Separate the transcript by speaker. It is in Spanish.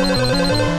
Speaker 1: Música